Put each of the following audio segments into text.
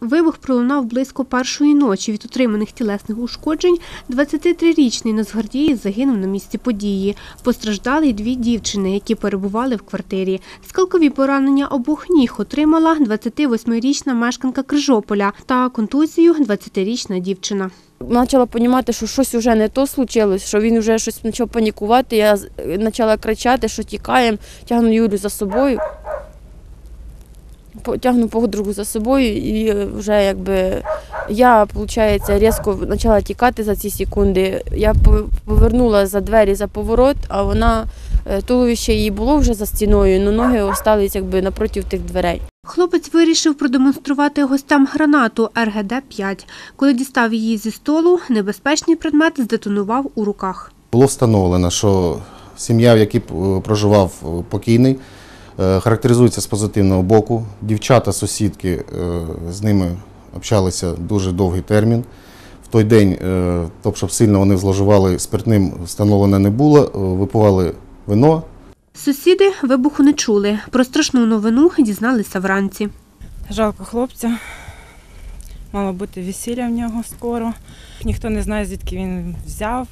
Вибух пролунав близько першої ночі. Від отриманих тілесних ушкоджень 23-річний Нацгвардієць загинув на місці події. Постраждали й дві дівчини, які перебували в квартирі. Скалкові поранення обох ніг отримала 28-річна мешканка Крижополя та контузію 20-річна дівчина. Почала розуміти, що щось вже не то случилось, що він вже щось почав панікувати. Я почала кричати, що тікаємо, тягну Юлю за собою. По- Тягну подругу за собою і вже якби я, виходить, різко почала тікати за ці секунди. Я по- повернула за двері за поворот, а вона е, туловище її було вже за стіною, але ноги остались якби напроти тих дверей. Хлопець вирішив продемонструвати гостям гранату РГД-5. Коли дістав її зі столу, небезпечний предмет здетонував у руках. Було встановлено, що сім'я, в якій е, проживав е, покійний, характеризується з позитивного боку. Дівчата, сусідки е, з ними общалися дуже довгий термін. В той день, е, тобто, щоб сильно вони зловживали спиртним, встановлено не було, е, випивали вино, Сусіди вибуху не чули. Про страшну новину дізналися вранці. Жалко хлопця. Мало бути весілля в нього скоро. Ніхто не знає, звідки він взяв.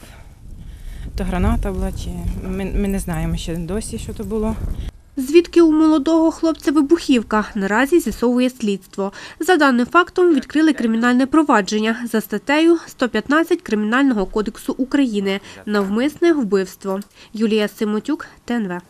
То граната була, чи ми, ми не знаємо ще досі, що то було. Звідки у молодого хлопця вибухівка, наразі з'ясовує слідство. За даним фактом відкрили кримінальне провадження за статтею 115 Кримінального кодексу України «Навмисне вбивство». Юлія Симотюк, ТНВ.